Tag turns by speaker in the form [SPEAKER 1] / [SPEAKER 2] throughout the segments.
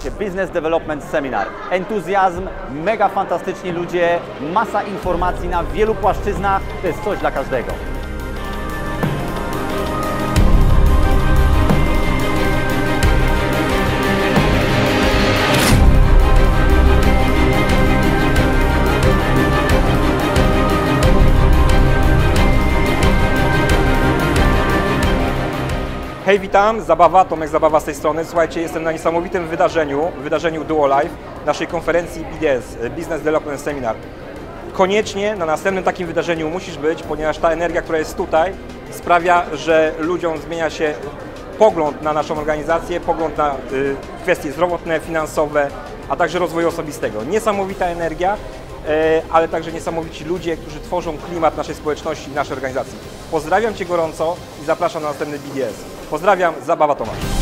[SPEAKER 1] Business Development Seminar. Entuzjazm, mega fantastyczni ludzie, masa informacji na wielu płaszczyznach. To jest coś dla każdego.
[SPEAKER 2] Hej, witam, Zabawa, Tomek Zabawa z tej strony. Słuchajcie, jestem na niesamowitym wydarzeniu, wydarzeniu Duo Live, naszej konferencji BDS, Business Development Seminar. Koniecznie na następnym takim wydarzeniu musisz być, ponieważ ta energia, która jest tutaj, sprawia, że ludziom zmienia się pogląd na naszą organizację, pogląd na y, kwestie zdrowotne, finansowe, a także rozwoju osobistego. Niesamowita energia, e, ale także niesamowici ludzie, którzy tworzą klimat naszej społeczności i naszej organizacji. Pozdrawiam Cię gorąco i zapraszam na następny BDS. Pozdrawiam, Zabawa Tomasz.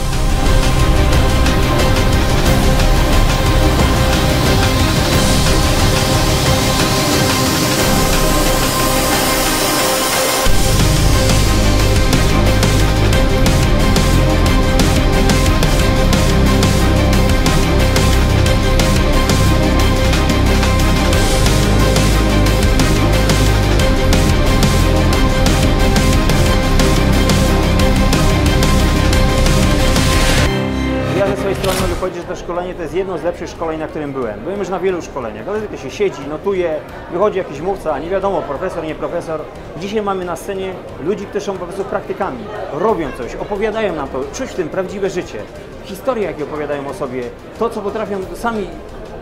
[SPEAKER 1] Strony mogę powiedzieć, że to szkolenie to jest jedno z lepszych szkoleń, na którym byłem. Byłem już na wielu szkoleniach, ale zwykle się siedzi, notuje, wychodzi jakiś mówca, nie wiadomo, profesor, nie profesor. Dzisiaj mamy na scenie ludzi, którzy są po prostu praktykami, robią coś, opowiadają nam to, czuć w tym prawdziwe życie. Historie, jakie opowiadają o sobie, to, co potrafią sami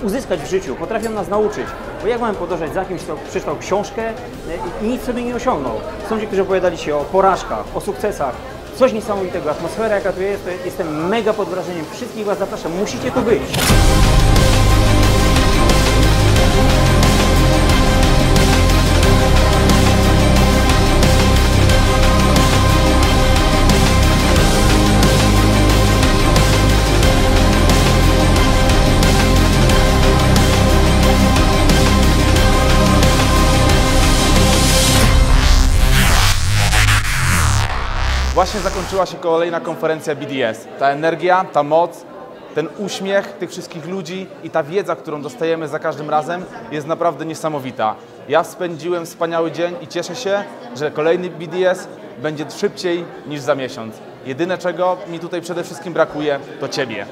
[SPEAKER 1] uzyskać w życiu, potrafią nas nauczyć. Bo jak mamy podążać za kimś, kto przeczytał książkę e, i nic sobie nie osiągnął? Są ludzie, którzy opowiadali się o porażkach, o sukcesach, Coś niesamowitego. Atmosfera, jaka tu jest, jestem mega pod wrażeniem. Wszystkich Was zapraszam. Musicie tu być.
[SPEAKER 3] Właśnie zakończyła się kolejna konferencja BDS. Ta energia, ta moc, ten uśmiech tych wszystkich ludzi i ta wiedza, którą dostajemy za każdym razem jest naprawdę niesamowita. Ja spędziłem wspaniały dzień i cieszę się, że kolejny BDS będzie szybciej niż za miesiąc. Jedyne czego mi tutaj przede wszystkim brakuje to Ciebie.